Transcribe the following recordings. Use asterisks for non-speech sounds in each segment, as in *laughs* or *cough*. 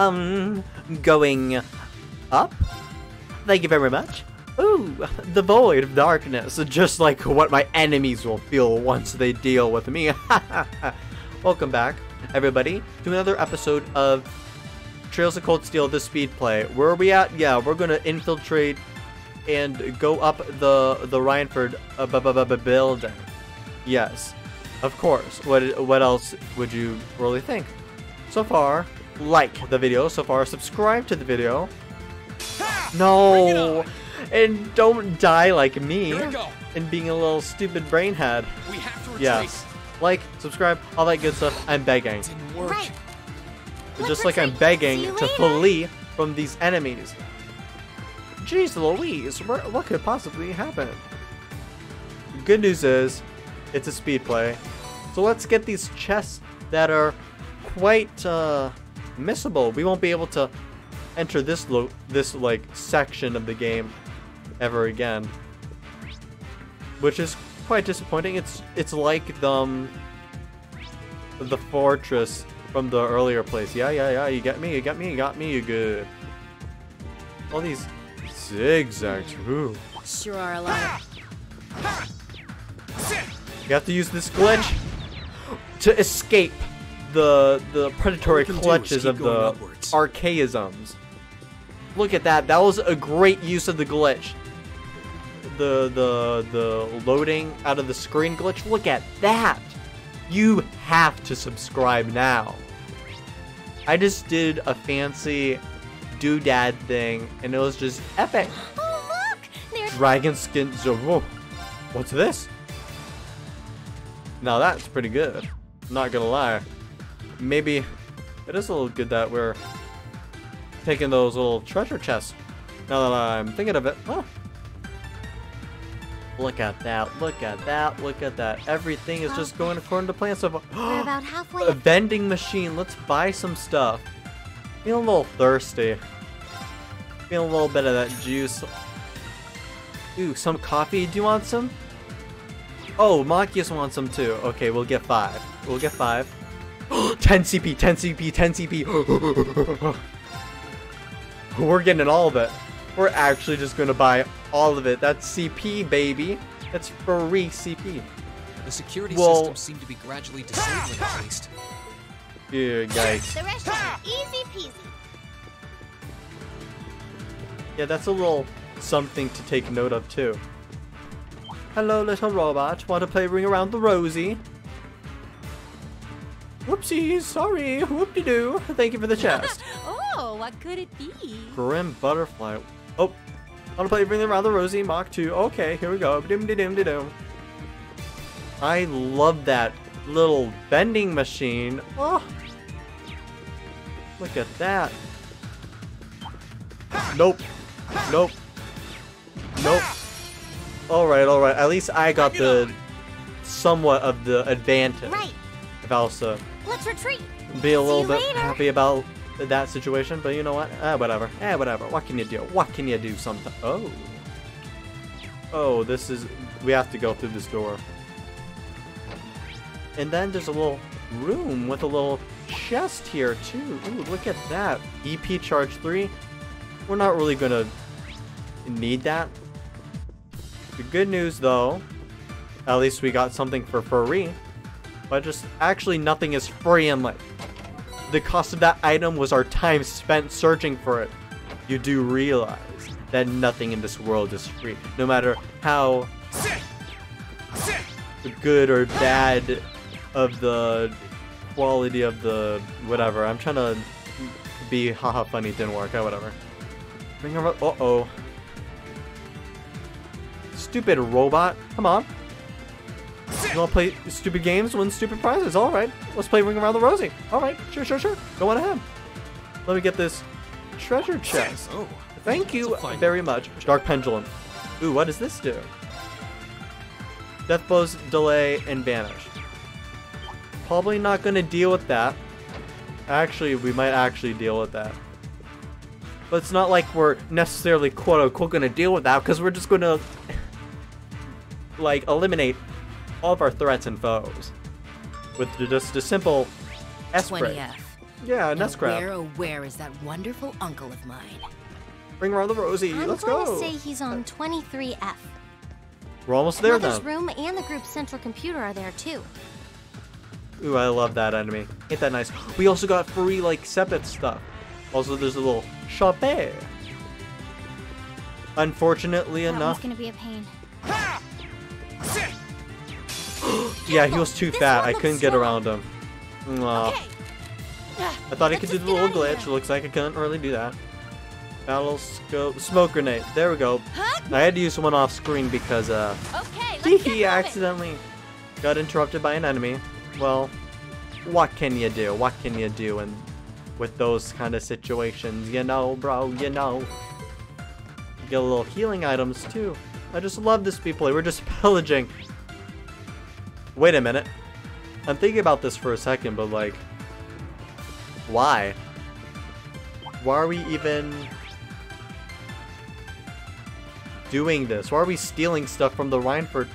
Um, going up? Thank you very much. Ooh, the void of darkness, just like what my enemies will feel once they deal with me. *laughs* Welcome back, everybody, to another episode of Trails of Cold Steel, the speed play. Where are we at? Yeah, we're gonna infiltrate and go up the the Reinford uh, bu- bu- bu- bu- building. Yes, of course. What what else would you really think? So far, like the video. So far, subscribe to the video. No, and don't die like me Here and being a little stupid brainhead. We have to. Yes, like, subscribe, all that good stuff. I'm begging, Didn't work. Right. Just like I'm begging to flee from these enemies. Jeez Louise, what, what could possibly happen? Good news is, it's a speed play. So let's get these chests that are quite uh, missable. We won't be able to enter this lo- this like section of the game ever again, which is quite disappointing. It's it's like the um, the fortress from the earlier place. Yeah, yeah, yeah. You get me. You got me. You got me. You good. All these zigzags. Ooh. Sure are a lot. You have to use this glitch to escape the the predatory All we can do is clutches of the upwards. archaisms. Look at that. That was a great use of the glitch. The the the loading out of the screen glitch. Look at that. You have to subscribe now. I just did a fancy doodad thing and it was just epic. *gasps* Oh, look! There's Dragon skin. zo- Whoa. What's this? Now that's pretty good. Not gonna lie. Maybe it is a little good that we're taking those little treasure chests. Now that I'm thinking of it. Huh. Look at that. Look at that. Look at that. Everything is just going according to plan. So we're about *gasps* halfway. a vending machine. Let's buy some stuff. Feeling a little thirsty. Feeling a little bit of that juice. Ooh, some coffee. Do you want some? Oh, Machias wants some too. Okay, we'll get five. We'll get five. *gasps* 10 CP, 10 CP, 10 CP. *gasps* We're getting all of it. We're actually just gonna buy all of it. That's CP, baby. That's free CP. The security Well- systems seem to be gradually disabling at least. Yeah, guys. The restaurant, easy peasy. Yeah, that's a little something to take note of too. Hello, little robot. Want to play Ring Around the Rosie? Whoopsies, sorry. Whoop-de-doo. Thank you for the chest. *laughs* Oh, what could it be? Grim Butterfly. Oh, want to play Ring Around the Rosie Mach 2. Okay, here we go. Dim de dim de dim. I love that little bending machine. Oh, look at that. Nope. Nope. Nope. Alright, alright. At least I got the somewhat of the advantage. Right. If I was to Let's retreat. be a little bit later. happy about that situation, but you know what? Eh, whatever. Eh, whatever. What can you do? What can you do sometimes? Oh. Oh, this is... We have to go through this door. And then there's a little room with a little chest here, too. Ooh, look at that. EP charge 3. We're not really gonna need that. The good news, though, at least we got something for free. But just actually nothing is free in life. The cost of that item was our time spent searching for it. You do realize that nothing in this world is free, no matter how good or bad of the quality of the whatever. I'm trying to be haha funny, didn't work. Oh, whatever. Uh oh. Stupid robot. Come on. You wanna play stupid games, win stupid prizes? Alright. Let's play Ring Around the Rosie. Alright, sure, sure, sure. Go on ahead. Let me get this treasure chest. Oh, Thank you That's a fine very much. Dark Pendulum. Ooh, what does this do? Death blows, delay, and vanish. Probably not gonna deal with that. Actually, we might actually deal with that. But it's not like we're necessarily quote unquote gonna deal with that because we're just gonna *laughs* like eliminate all of our threats and foes with just a simple S spray. 20F. Yeah, Crab. Where, oh, where is that wonderful uncle of mine? Bring around the Rosie. I'm Let's going go. to say he's on 23F. We're almost there Mother's then. room and the group's central computer are there too. Ooh, I love that enemy. Ain't that nice? We also got free, like, Sepith stuff. Also, there's a little Chopper. Unfortunately That enough, gonna be a pain. *gasps* yeah, he was too fat. I couldn't get around him. Aw. Okay. I thought I could do the little glitch. Looks like I couldn't really do that. Battle scope, smoke grenade. There we go. I had to use one off screen because uh, Okay, *laughs* he accidentally got interrupted by an enemy. Well, what can you do? What can you do? And with those kind of situations, you know, bro, you know. Get a little healing items too. I just love this play. We're just *laughs* pillaging. Wait a minute. I'm thinking about this for a second, but like, why? Why are we even doing this? Why are we stealing stuff from the Reinford?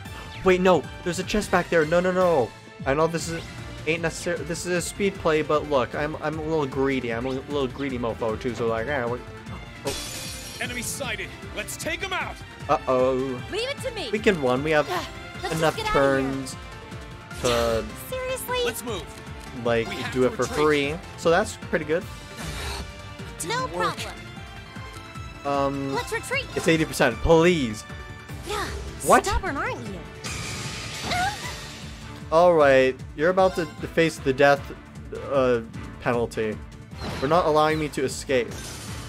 Wait, no, there's a chest back there. No, no, no. I know this is ain't necessary. This is a speed play, but look, I'm I'm a little greedy. I'm a little greedy mofo too. So like, yeah, we're, Enemy sighted. Let's take him out. uh oh. Leave it to me. We can run. We have Let's enough get here. turns to Seriously? Let's move. like We do it for retreat. free. So that's pretty good. no work. problem. Um, Let's retreat. it's 80%. Please. Yeah. What? Stubborn, aren't you? *laughs* All right, you're about to face the death uh, penalty. We're not allowing me to escape.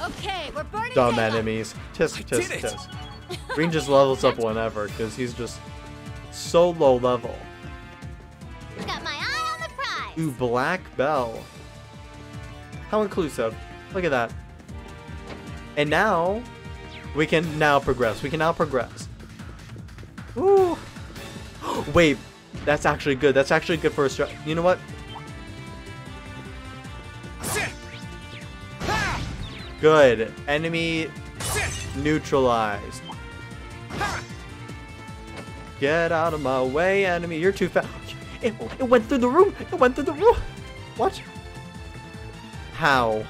Okay, we're burning Dumb daylight. enemies. Tisk, tisk, tisk. *laughs* Green just levels up whenever because he's just so low level. Ooh, Black Bell. How inclusive. Look at that. And now, we can now progress. We can now progress. Ooh. *gasps* Wait, that's actually good. That's actually good for a strat. You know what? Good. Enemy neutralized. Get out of my way, enemy. You're too fast. It, it went through the room. It went through the room. What? How?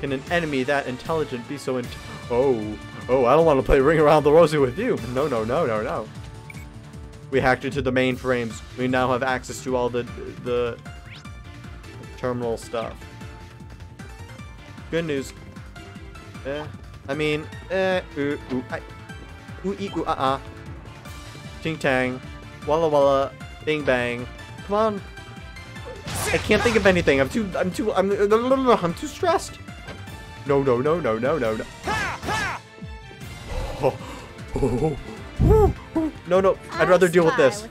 Can an enemy that intelligent be so int- Oh. Oh, I don't want to play Ring Around the Rosie with you. No, no, no, no, no. We hacked into the mainframes. We now have access to all the the terminal stuff. Good news. Eh. I mean, eh, ooh, ooh, I, ooh, ee, ooh, uh, uh. Ting tang, walla walla, bing bang. Come on. I can't think of anything. I'm too, I'm too, I'm, I'm too stressed. No, no, no, no, no, no, no. Ha! Ha! Oh, oh, oh, oh. No, no. I'd rather deal with this.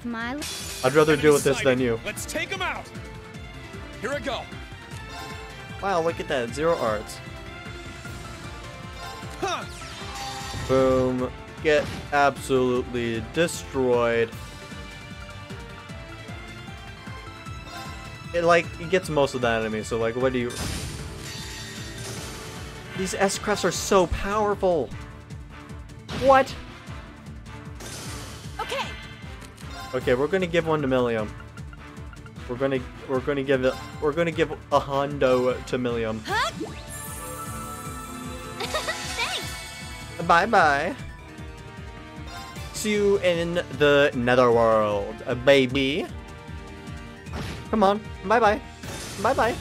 I'd rather deal with this than you. Let's take him out. Here I go. Wow, look at that. Zero arts. Boom. Get absolutely destroyed. It like it gets most of the enemy, so like what do you These S crafts are so powerful. What? Okay. Okay, we're gonna give one to Millium. We're gonna we're gonna give it we're gonna give a Hondo to Millium. Huh? *laughs* Thanks. Bye bye. See you in the netherworld, baby. Come on. Bye bye. Bye bye.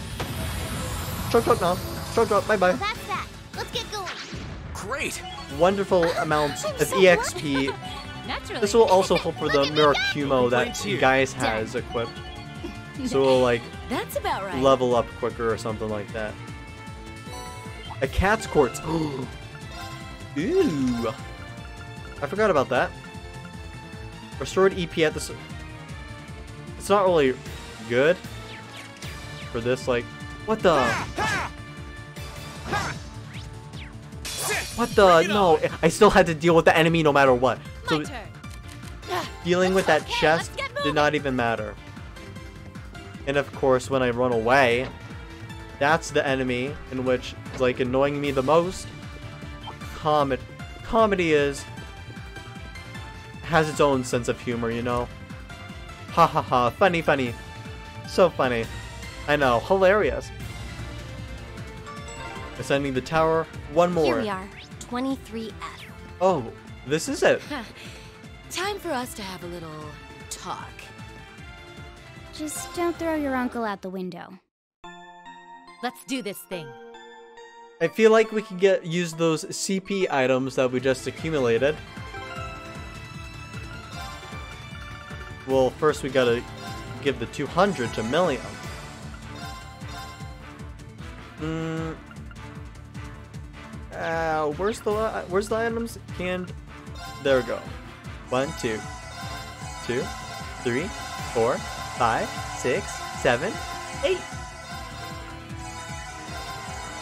Choke choke now. Choke choke. Bye bye. Well, that's that. Let's get going. Great. Wonderful ah, amounts of so EXP. *laughs* Naturally. This will also help for the Look at me go. Miracumo that Complaints here. Guys has equipped. *laughs* So we'll like That's about right. level up quicker or something like that. A cat's quartz. *gasps* Ooh. I forgot about that. Restored EP at this. It's not really good for this. Like, what the? Ha! Ha! Sit. What the? No. I still had to deal with the enemy no matter what. So dealing with that chest did not even matter. And of course, when I run away, that's the enemy in which is like annoying me the most. Comet, comedy is has its own sense of humor, you know. Ha ha ha! Funny, funny, so funny. I know, hilarious. Ascending the tower, one more. Here we are, 23F. Oh, this is it. Time for us to have a little talk. Just don't throw your uncle out the window. Let's do this thing. I feel like we can get use those CP items that we just accumulated. Well, first we gotta give the 200 to Millium. Hmm. Uh, where's the where's the items? And there we go. One, two, two, three, four, five, six, seven, eight.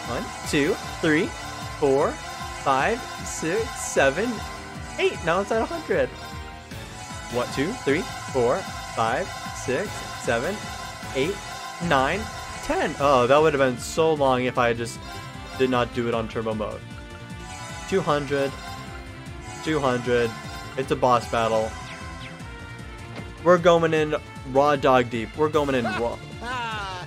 One, two, three, four, five, six, seven, eight. Now it's at 100. One, two, three, four, five, six, seven, eight, nine, ten. Oh, that would have been so long if I just did not do it on turbo mode. 200, 200. It's a boss battle. We're going in raw dog deep. We're going in raw. *laughs* Ah,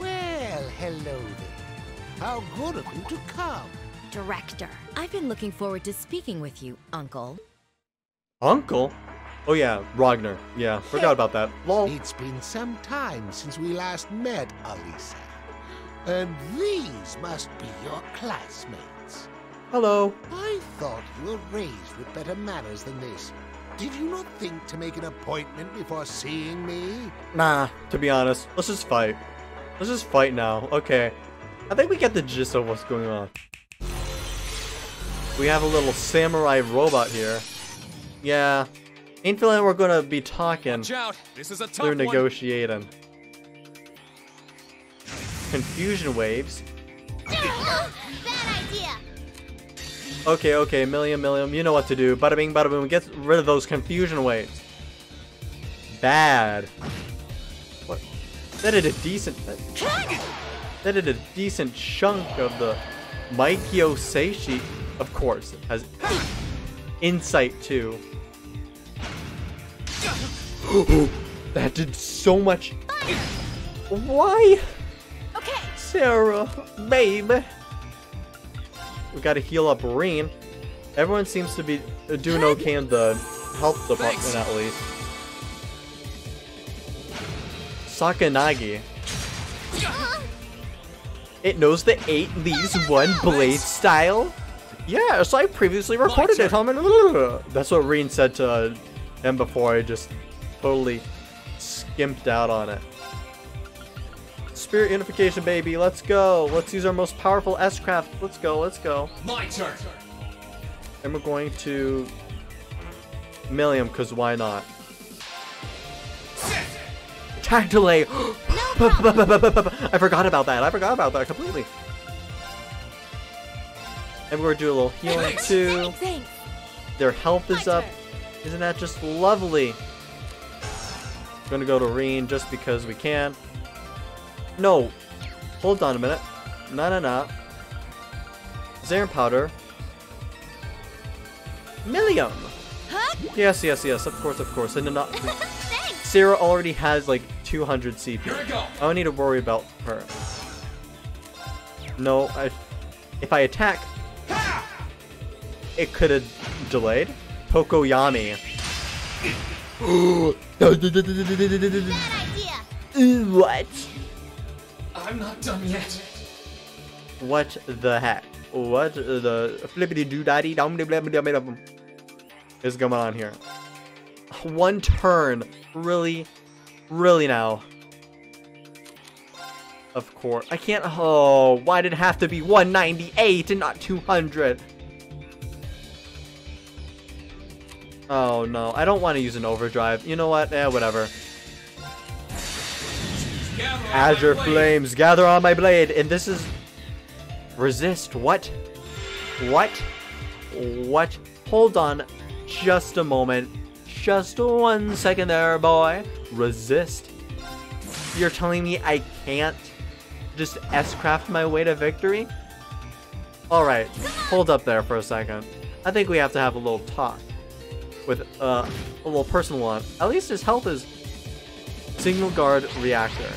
well, hello there. How good of you to come. Director. I've been looking forward to speaking with you, Uncle. Uncle? Oh yeah, Ragnar. Yeah, forgot about that. Lol. It's been some time since we last met, Alisa. And these must be your classmates. Hello. I thought you were raised with better manners than this. Did you not think to make an appointment before seeing me? Nah, to be honest, let's just fight. Let's just fight now. Okay. I think we get the gist of what's going on. We have a little samurai robot here. Yeah. Ain't feeling we're gonna be talking. Watch out. This is a tough They're one. negotiating. Confusion waves. Bad *laughs* idea. Okay, okay, Millium Millium, you know what to do. Bada bing, bada boom. Get rid of those confusion waves. Bad. What? That did a decent. That, that did a decent chunk of the Maikyo Seishi, of course, has insight too. *gasps* that did so much. Why? Okay. Sara, babe. We gotta heal up Rean. Everyone seems to be uh, doing okay in the health department Thanks. at least. Sakanagi. *gasps* It knows the 8 leaves one blade style? Yes, I previously recorded it. That's what Rean said to uh, him before I just totally skimped out on it. Spirit unification, baby. Let's go. Let's use our most powerful S-craft. Let's go. Let's go. My turn. And we're going to Millium, because why not? Attack delay! *gasps* I forgot about that. I forgot about that completely. And we're gonna do a little healing too. Their health is up. Turn. Isn't that just lovely? We're gonna go to Rean just because we can. No. Hold on a minute. No, no, no. Zeram Powder. Millium! Yes, yes, yes, of course, of course. And not *laughs* Thanks. Sara already has like 200 CP. Here we go. I don't need to worry about her. No, I, if I attack, it could have delayed. Tokoyami. Bad idea. what? I'm not done yet. What the heck? What the flippity doo daddy dum dum is going on here? One turn, really, really now. Of course, I can't. Oh, why did it have to be 198 and not 200? Oh no, I don't want to use an overdrive. You know what? Eh, whatever. Azure flames gather on my blade, and this is resist. What? What? What? Hold on, just a moment, just one second there, boy. Resist. You're telling me I can't just S-craft my way to victory? All right, hold up there for a second. I think we have to have a little talk with uh, a little personal one. At least his health is signal guard reactor.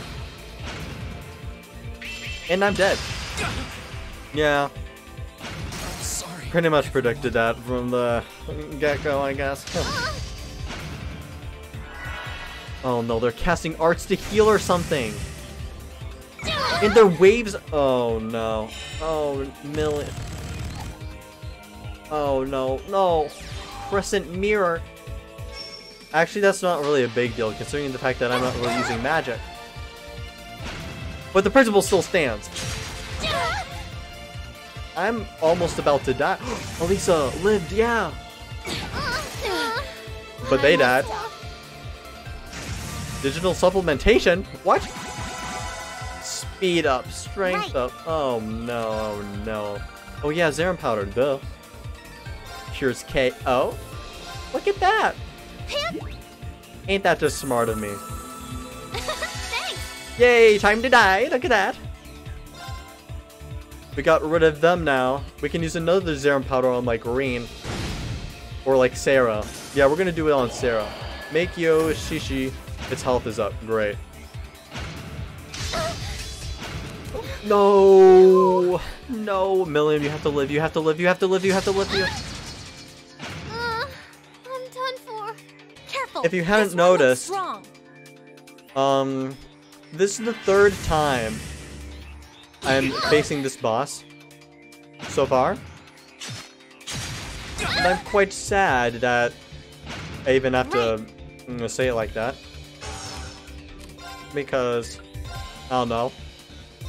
And I'm dead. Yeah, Sorry. pretty much predicted that from the get-go, I guess. Oh no, they're casting arts to heal or something. And their waves. Oh no. Oh, Millium. Oh no, no. Crescent mirror. Actually, that's not really a big deal considering the fact that I'm not really using magic. But the principle still stands. I'm almost about to die. *gasps* Alisa lived, yeah. But they died. Digital supplementation? What? Speed up, strength up. Oh no, oh no. Oh yeah, Zeram powder, duh. Cures KO. Look at that! Ain't that just smart of me? *laughs* Yay, time to die, look at that! We got rid of them now. We can use another Zeram powder on like Green. Or like Sara. Yeah, we're gonna do it on Sara. Make Yo Shishi, its health is up. Great. No! No, Millium, you have to live, you have to live, you have to live, you have to live. You... Uh, Careful. If you haven't this noticed- Um, this is the third time I'm facing this boss so far. And I'm quite sad that I even have to mm, say it like that. Because, I don't know.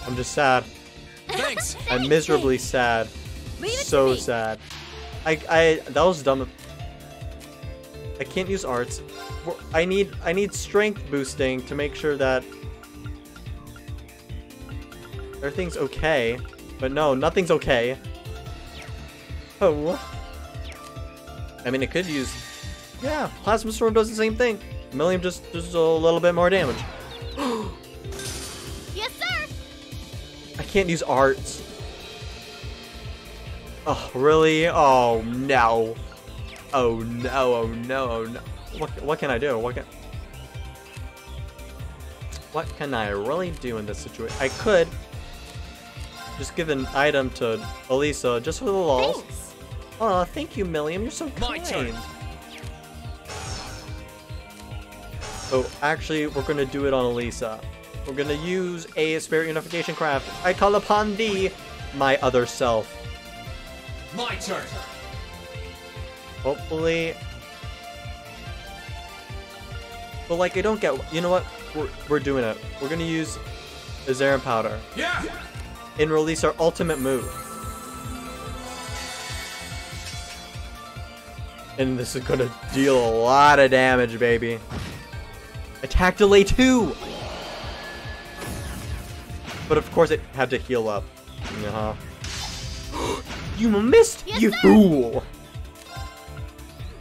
I'm just sad. Thanks. *laughs* I'm miserably sad. Leave it to So sad. I, I, that was dumb. I can't use arts. I need, I need strength boosting to make sure that everything's okay. But no, nothing's okay. Oh. I mean, it could use. Yeah, Plasma Storm does the same thing. Millium just does a little bit more damage. *gasps* Yes, sir. I can't use arts. Oh, really? Oh, no. Oh, no, oh, no, oh, no. What, what can I do? What can... What can I really do in this situation? I could just give an item to Alisa just for the lulz. Thanks. Oh, thank you, Millium. You're so kind. My kind. turn. Oh, actually, we're gonna do it on Alisa. We're gonna use a spirit unification craft. I call upon thee, my other self. My turn. Hopefully. But like, I don't get. You know what? We're we're doing it. We're gonna use the Zeram powder Yeah. and release our ultimate move. And this is gonna deal a lot of damage, baby. Attack delay two. But of course, it had to heal up. Uh huh. *gasps* you missed, Yes, you sir. fool.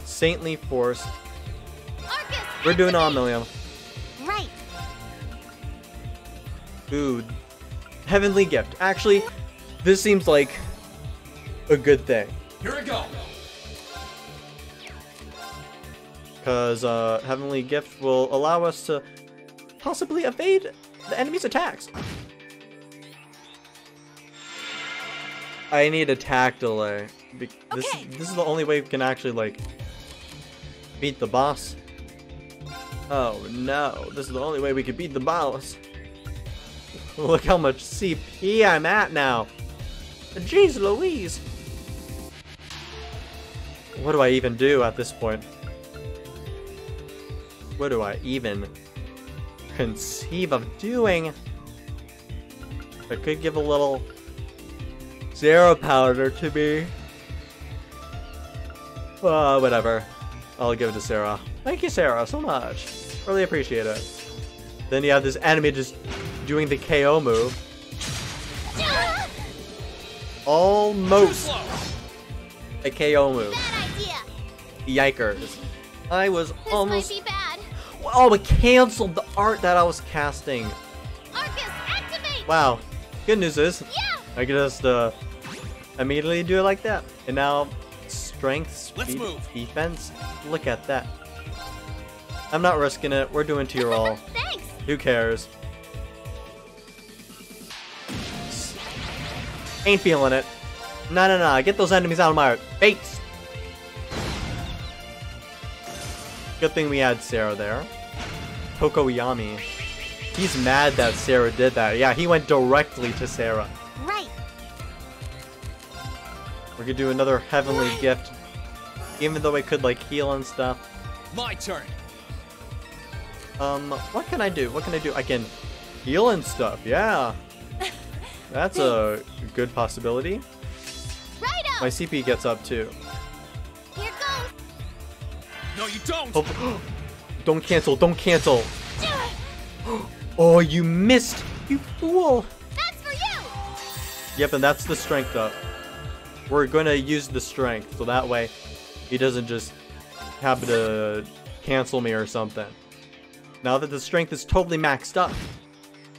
Saintly force. Arcus. We're doing on activate. Millium. Right. Ooh, heavenly gift. Actually, this seems like a good thing. Here we go. Because uh, Heavenly Gift will allow us to possibly evade the enemy's attacks. I need attack delay. Be- this, Okay. this is the only way we can actually, like, beat the boss. Oh no, this is the only way we could beat the boss. *laughs* Look how much CP I'm at now. Jeez Louise. What do I even do at this point? What do I even conceive of doing? I could give a little zero powder to me. Uh, whatever. I'll give it to Sara. Thank you, Sara, so much. Really appreciate it. Then you have this enemy just doing the KO move. Almost Slow. a KO move. Bad idea. Yikers. I was This almost. might be bad. Oh, it canceled the art that I was casting. Arcus, activate. Wow. Good news is, Yeah. I can just uh, immediately do it like that. And now, strength, Let's speed, move. defense. Look at that. I'm not risking it. We're doing to your all. *laughs* Thanks. Who cares? Ain't feeling it. No, no, no. Get those enemies out of my face. Good thing we had Sara there. Tokoyami. He's mad that Sara did that. Yeah, he went directly to Sara. Right. We're gonna do another heavenly gift. Even though I could like heal and stuff. My turn. Um, what can I do? What can I do? I can heal and stuff. Yeah. *laughs* That's a good possibility. Right up. My CP gets up too. Here goes. No, you don't. Oh, *gasps* don't cancel, don't cancel. *gasps* Oh, you missed, you fool. That's for you. Yep, and that's the strength up. We're gonna use the strength, so that way he doesn't just happen to cancel me or something. Now that the strength is totally maxed up.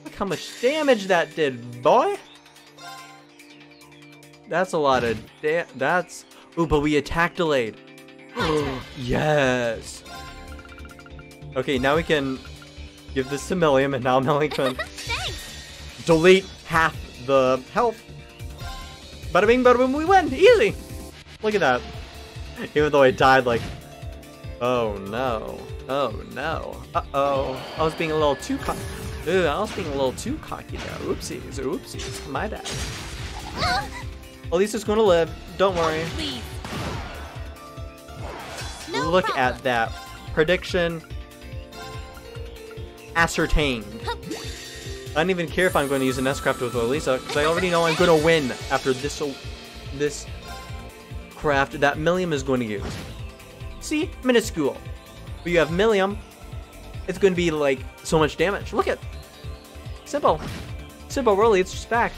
Look how much damage that did, boy! That's a lot of da- that's... Ooh, but we attack delayed. *gasps* yes! Okay, now we can give this to Millium, and now Millium can *laughs* delete half the health. Bada bing, bada boom, we win! Easy! Look at that. *laughs* Even though I died like... Oh no. Oh no. Uh-oh. I was being a little too cocky. Ooh, I was being a little too cocky there. Oopsies, oopsies. My bad. *gasps* At least it's gonna live. Don't worry. No Look problem. at that. Prediction ascertained. *laughs* I don't even care if I'm going to use an S-Craft with Alisa, because I already know I'm going to win after this this craft that Millium is going to use. See? Minuscule. But you have Millium, it's going to be like so much damage. Look at Simple. Simple, really, it's just back.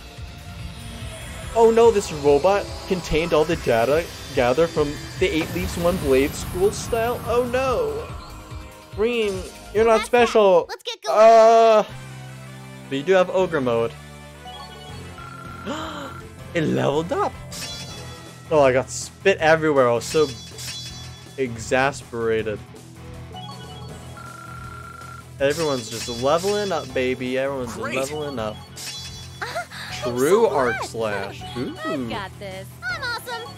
Oh no, this robot contained all the data gathered from the Eight Leaves One Blade school style? Oh no! Green, you're not That's special! that. Let's get going. Uh, but you do have Ogre mode. *gasps* it leveled up! Oh, I got spit everywhere. I was so exasperated. Everyone's just leveling up, baby. Everyone's Great. leveling up. True so arc slash. I've Ooh. got this. I'm awesome.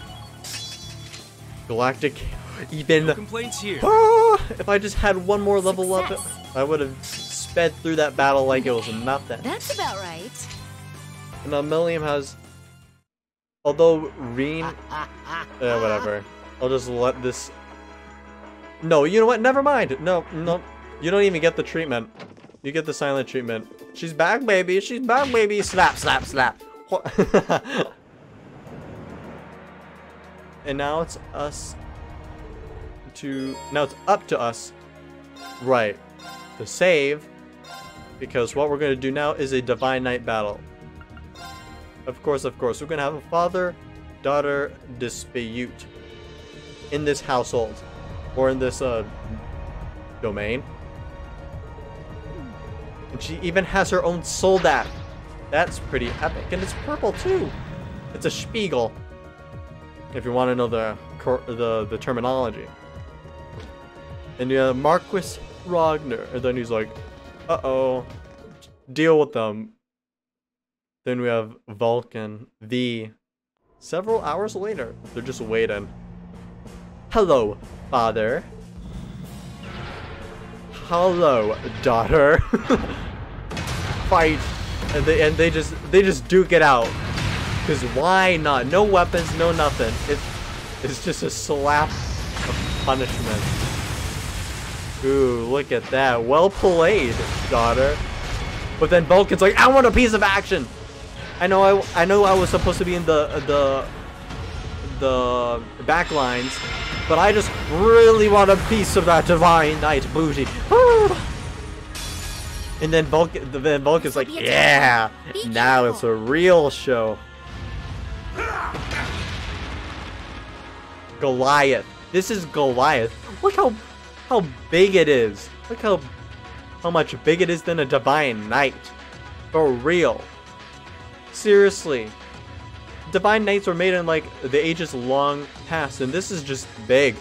Galactic even No complaints here. Ah, if I just had one more level up, I would have sped through that battle like it was nothing. That's about right. And now Millium has. Although Rean. Yeah, *laughs* whatever. I'll just let this. No, you know what? Never mind. No, no. You don't even get the treatment. You get the silent treatment. She's back, baby. She's back, baby. Slap, slap, slap. *laughs* And now it's us to. Now it's up to us. Right. To save. Because what we're going to do now is a Divine Knight battle. Of course, of course. We're going to have a father-daughter dispute in this household. Or in this, uh, domain. And she even has her own Soldat. That's pretty epic. And it's purple, too. It's a Spiegel. If you want to know the, the, the terminology. And you have Marquis Ragnar. And then he's like, uh-oh. Deal with them. Then we have Vulcan the Several hours later, they're just waiting. Hello, father. Hello, daughter. *laughs* Fight, and they and they just they just duke it out. Cause why not? No weapons, no nothing. It, it's just a slap of punishment. Ooh, look at that. Well played, daughter. But then Vulcan's like, I want a piece of action. I know I, I know I was supposed to be in the uh, the the back lines, but I just really want a piece of that divine knight booty. *sighs* And then Vulcan, then Bulk is like, yeah, now it's a real show. Goliath. This is Goliath. Look how how big it is. Look how how much big it is than a divine knight. For real. Seriously. Divine knights were made in like the ages long past, and this is just big.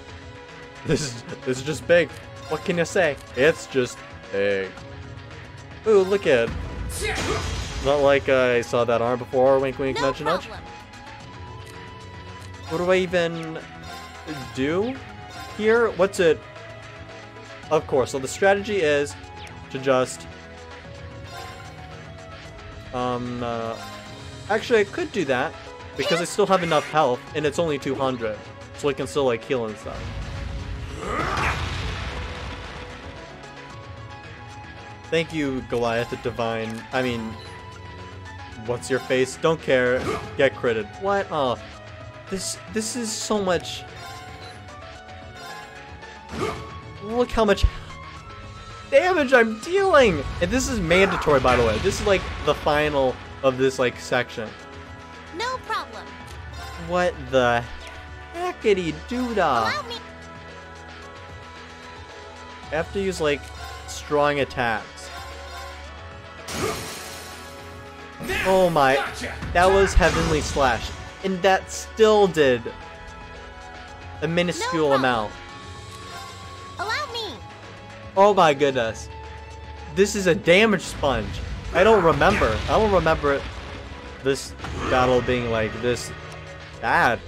This is this is just big. What can you say? It's just big. Ooh, look at Not like I saw that arm before. Wink, wink, No nudge, nudge. What do I even do here? What's it? Of course. So the strategy is to just um. Uh, actually, I could do that because I still have enough health, and it's only 200, so I can still like heal and stuff. Thank you, Goliath the Divine. I mean, what's your face? Don't care. Get critted. What? Oh, this this is so much. Look how much damage I'm dealing, and this is mandatory, by the way. This is like the final of this like section. No problem. What the heckity doodah? Allow me. I have to use like strong attacks. Oh my, that was Heavenly Slash. And that still did a minuscule problem. amount. Allow me. Oh my goodness. This is a damage sponge. I don't remember. I don't remember this battle being like this bad.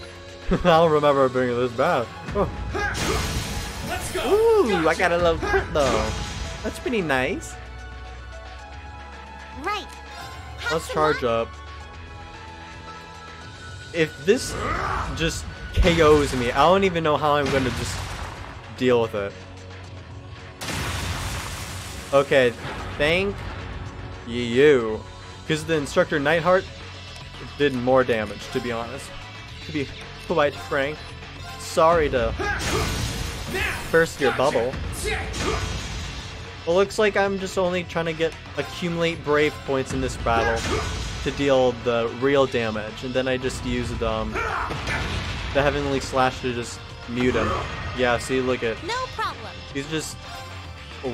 *laughs* I don't remember it being this bad. Oh. Let's go. Ooh, I got a little crit though. That's pretty nice. Right. Have Let's charge more? up. If this just KOs me, I don't even know how I'm gonna just deal with it. Okay, thank you. Because the instructor Neithardt did more damage, to be honest. To be quite frank. Sorry to burst your bubble. It looks like I'm just only trying to get accumulate brave points in this battle to deal the real damage, and then I just used um the heavenly slash to just mute him. Yeah, see, look at No problem. he's just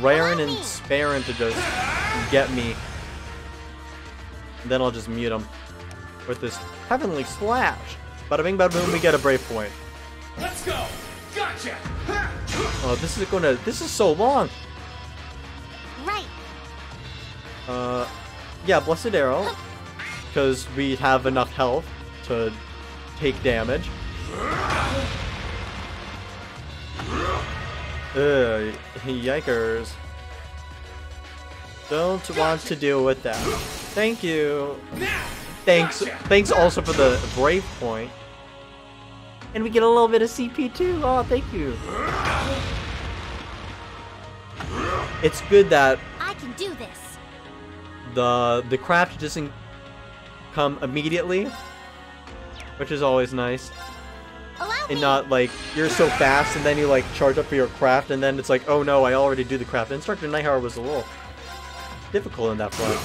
raring and sparing to just get me. And then I'll just mute him with this heavenly slash. Bada bing, bada boom, we get a brave point. Let's go. Gotcha. Oh, this is gonna. This is so long. Right. Uh, yeah, Blessed Arrow, because we have enough health to take damage. Ugh, *laughs* yikers. Don't want to deal with that. Thank you. Thanks. Thanks also for the brave point. And we get a little bit of CP too. Oh, thank you. It's good that I can do this. the the craft doesn't come immediately, which is always nice, Allow me. and not like you're so fast and then you like charge up for your craft and then it's like oh no I already do the craft. Instructor Neithardt was a little difficult in that front.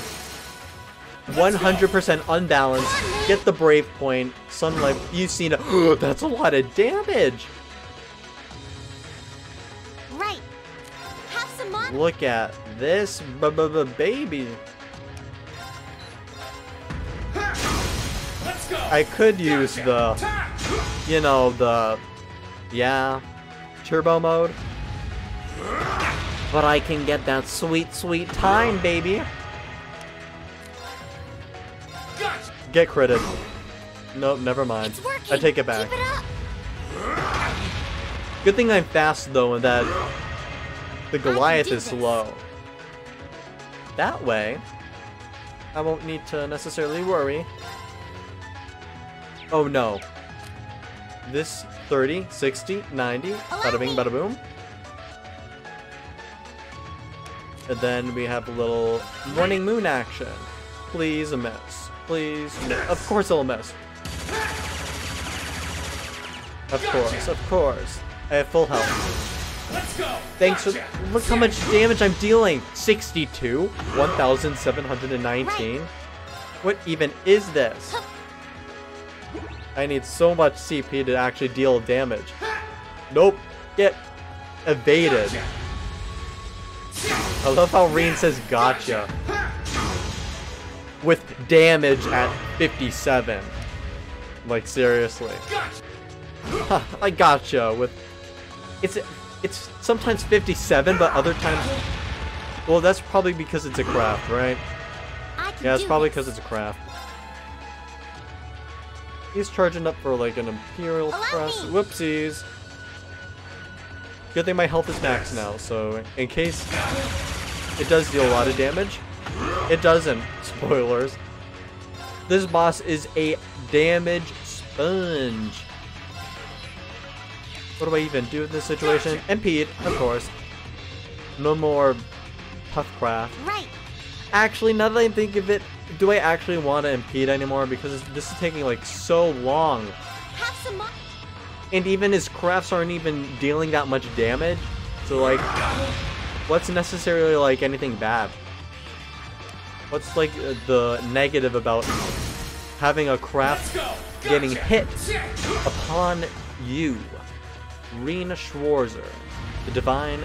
100% unbalanced. Get the brave point. Sunlight. You've seen it. *gasps* That's a lot of damage. Right. Have some. Look at this b -b -b baby. Let's go. I could use the you know, the, yeah, turbo mode. But I can get that sweet, sweet time, baby. Gotcha. Get critted. Nope, never mind. I take it back. It. Good thing I'm fast though, and that the Goliath is slow. That way, I won't need to necessarily worry. Oh no. This 30, 60, 90, bada bing, bada boom. And then we have a little morning moon action. Please a miss. Please. miss. Of course it'll miss. Of course, of course. I have full health. Let's go. Thanks for look how much damage I'm dealing. 62, 1,719. What even is this? I need so much CP to actually deal damage. Nope. Get evaded. Gotcha. I love how Rean says gotcha. With damage at 57. Like seriously. *laughs* Huh, I gotcha with it's it's sometimes 57 but other times well that's probably because it's a craft right Yeah, it's probably because it's a craft. He's charging up for like an Imperial Press. Whoopsies. Good thing my health is max now, so in case it does deal a lot of damage, it doesn't. *laughs* Spoilers. This boss is a damage sponge. What do I even do in this situation? Impede, of course. No more Puffcraft. Right. Actually, now that I think of it, do I actually want to impede anymore? Because this is taking like so long. Have some more. And even his crafts aren't even dealing that much damage. So like, what's necessarily like anything bad? What's like uh, the negative about having a craft getting hit upon you? Rean Schwarzer, the Divine.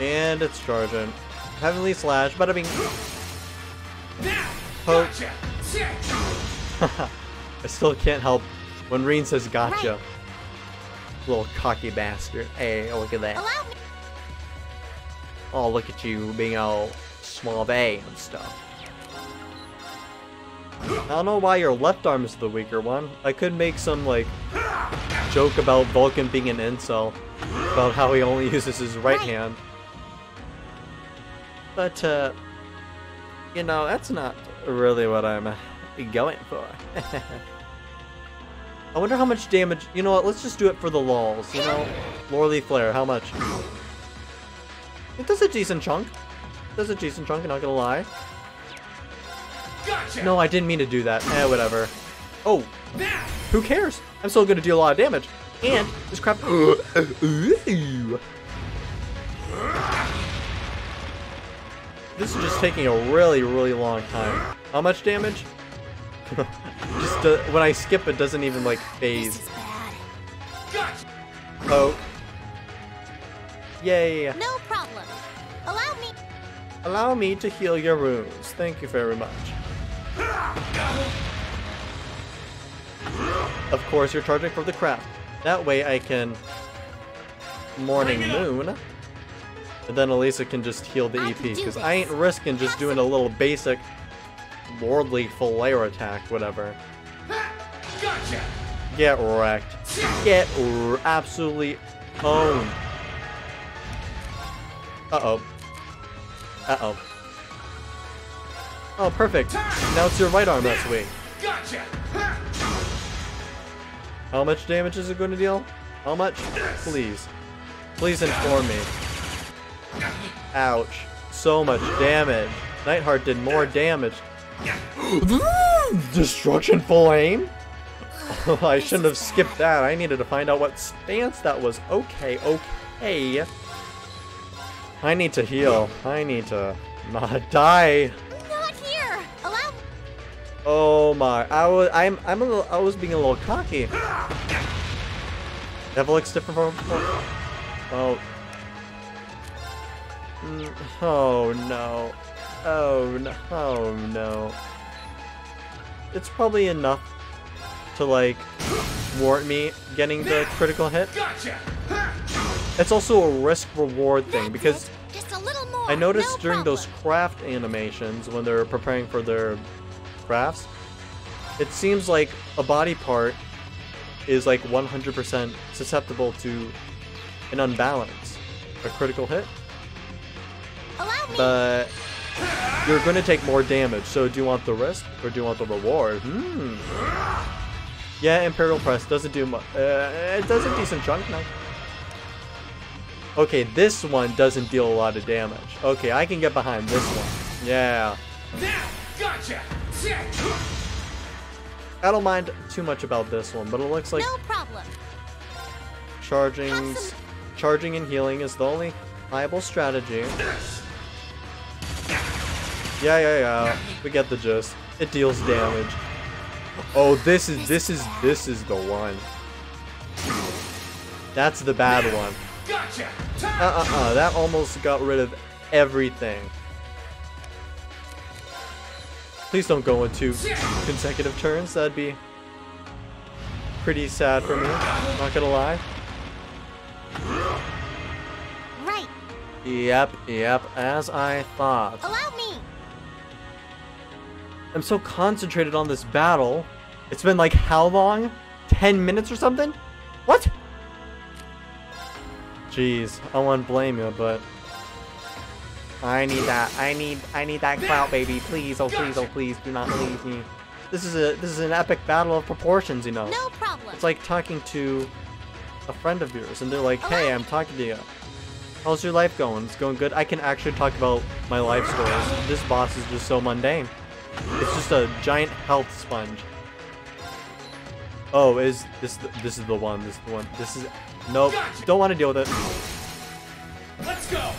And it's charging. Heavenly Slash, bada bing. Poke. *laughs* I still can't help when Rean says gotcha. Little cocky bastard. Hey, look at that. Oh, look at you being all suave and stuff. I don't know why your left arm is the weaker one. I could make some, like, joke about Vulcan being an incel. About how he only uses his right Right. hand. But, uh, you know, that's not really what I'm going for. *laughs* I wonder how much damage. You know what? Let's just do it for the lulls. You know, Lorley Flare. How much? It does a decent chunk. It does a decent chunk. I'm not gonna lie. Gotcha. No, I didn't mean to do that. Eh, whatever. Oh, who cares? I'm still gonna do a lot of damage. And this crap. This is just taking a really, really long time. How much damage? *laughs* just uh, when I skip, it doesn't even like phase. is bad. Gotcha. Poke. Yay! No problem. Allow me. Allow me to heal your wounds. Thank you very much. Of course, you're charging for the craft. That way I can... Morning Bring. Moon. And then Alisa can just heal the I EP, because. I ain't risking just doing a little basic Lordly Flare attack, whatever. Gotcha. Get wrecked. Get r- absolutely owned. Uh-oh. Uh-oh. Oh, perfect. Now it's your right arm that's weak. Gotcha. How much damage is it going to deal? How much? Please. Please inform me. Ouch. So much damage. Neithardt did more damage. *gasps* Destruction full aim? *laughs* I shouldn't have skipped that. I needed to find out what stance that was. Okay, okay. I need to heal. I need to not *laughs* die. Not here. Allow. Oh my! I was I'm I'm a little I was being a little cocky. That looks different from before. Oh. Mm, Oh no. Oh no. Oh no. It's probably enough to like warrant me getting the critical hit. Gotcha. It's also a risk reward thing because it. Just a little more. I noticed no during those craft animations when they're preparing for their crafts, it seems like a body part is like 100% susceptible to an unbalance, a critical hit, Allow me. but you're going to take more damage. So do you want the risk or do you want the reward? Hmm. Yeah, Imperial Press doesn't do much. Uh, it does a decent chunk now. Okay, this one doesn't deal a lot of damage. Okay, I can get behind this one. Yeah. Now. Gotcha. I don't mind too much about this one, but it looks like no problem. charging, charging and healing is the only viable strategy. Yeah, yeah, yeah. We get the gist. It deals damage. Oh, this is this is this is the one. That's the bad one. Uh uh uh. That almost got rid of everything. Please don't go in two consecutive turns. That'd be pretty sad for me. Not gonna lie. Right. Yep, yep, as I thought. Allow me. I'm so concentrated on this battle. It's been like how long? 10 minutes or something? What? Jeez, I won't blame you, but I need that. I need I need that clout, baby. Please, oh please, oh please, do not leave me. This is a this is an epic battle of proportions, you know. No problem. It's like talking to a friend of yours, and they're like, "Hey, I'm talking to you. How's your life going? It's going good." I can actually talk about my life stories. This boss is just so mundane. It's just a giant health sponge. Oh, is this the, this is the one? This is the one. This is nope. Don't want to deal with it. Let's go.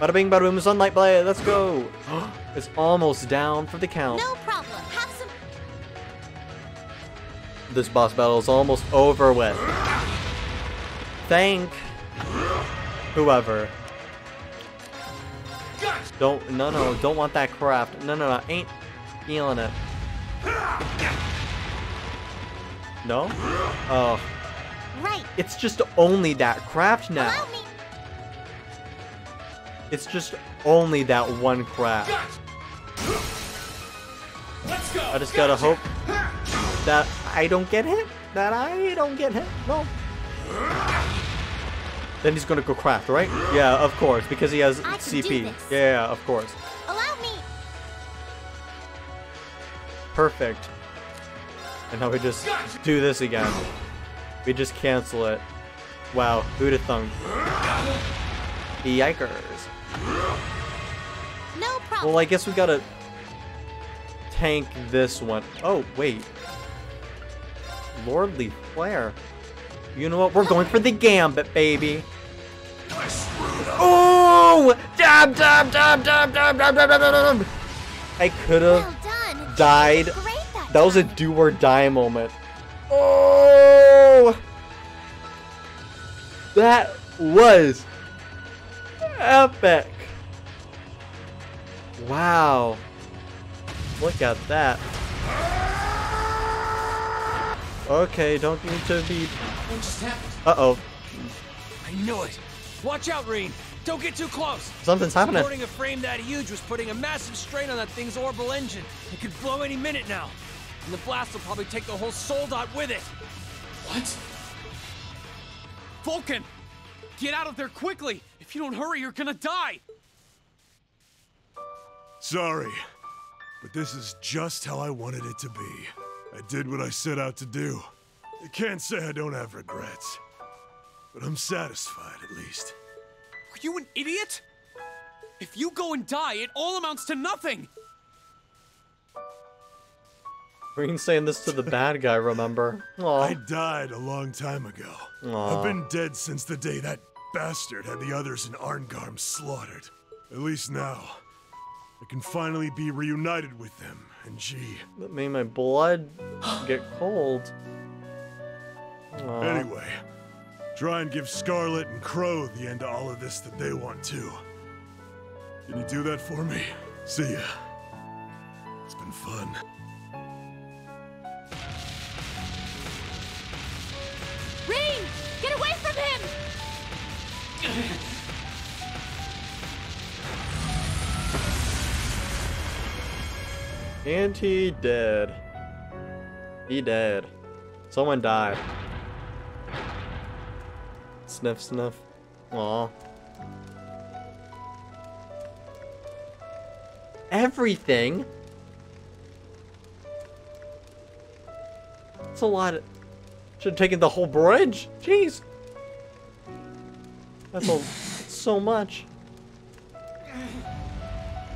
Bada bing, bada boom, sunlight blade. Let's go. *gasps* it's almost down for the count. No problem. Have some. This boss battle is almost over with. Thank whoever. Don't no no don't want that craft. No no no ain't feeling it. No? Oh, Right. it's just only that craft now. Allow me. It's just only that one craft. Let's go. I just gotta hope that I don't get hit. That I don't get hit. No. Then he's gonna go craft, right? Yeah, of course, because he has I CP. Yeah, yeah, of course. Perfect. And now we just do this again. We just cancel it. Wow, who'd have thunk? Yikers. No problem. Well, I guess we gotta tank this one. Oh, wait. Lordly Flare. You know what? We're going for the Gambit, baby. Oh! Dab, dab, dab, dab, dab, dab, dab, dab, dab, dab. I could have. Died. That, That was a do or die moment. Oh! That was epic. Wow. Look at that. Okay, don't need to be. What just happened? Uh oh. I knew it. Watch out, Rean. Don't get too close. Something's happening. Supporting a frame that huge was putting a massive strain on that thing's orbital engine. It could blow any minute now. And the blast will probably take the whole soul dot with it. What? Vulcan! Get out of there quickly! If you don't hurry, you're gonna die! Sorry, but this is just how I wanted it to be. I did what I set out to do. I can't say I don't have regrets, but I'm satisfied at least. Are you an idiot? If you go and die, it all amounts to nothing! Green's saying this to the bad guy, remember? Aw. I died a long time ago. Aw. I've been dead since the day that bastard had the others in Arngarm slaughtered. At least now, I can finally be reunited with them, and gee. That made my blood get cold. *gasps* Aw. Anyway, try and give Scarlet and Crow the end to all of this that they want too. Can you do that for me? See ya. It's been fun. Rain! Get away from him! And he dead. He dead. Someone died. Sniff, sniff. Aw. Everything? That's a lot. Of... Should have taken the whole bridge. Jeez. That's a, so much.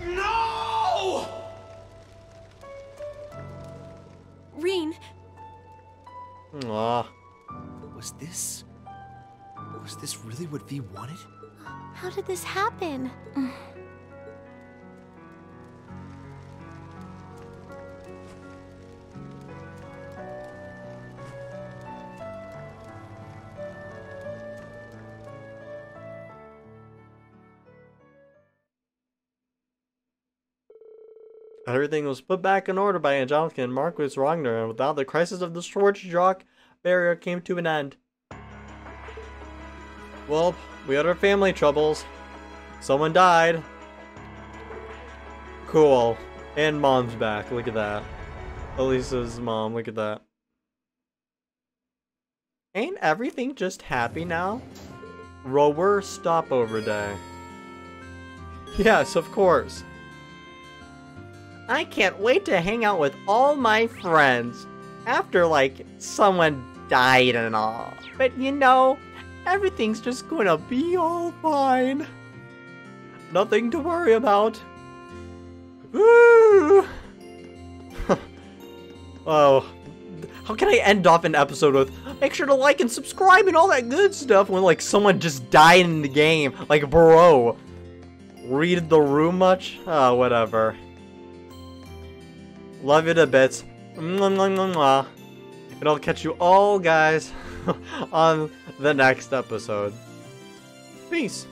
No! Rean, Aw. Was this. Was this really what V wanted? how did this happen? Everything was put back in order by Angelica and Marquis Rogner, and without the crisis of the storage rock barrier came to an end. Well, we had our family troubles. Someone died. Cool. And mom's back. Look at that. Alisa's mom. Look at that. Ain't everything just happy now? Roer stopover day. Yes, of course. I can't wait to hang out with all my friends after, like, someone died and all. But you know, everything's just gonna be all fine. Nothing to worry about. Woo! *laughs* oh, how can I end off an episode with make sure to like and subscribe and all that good stuff when like someone just died in the game? Like, bro, read the room much? Ah, whatever. Love you to bits. Mwah, mwah, mwah, mwah. And I'll catch you all guys *laughs* on the next episode. Peace.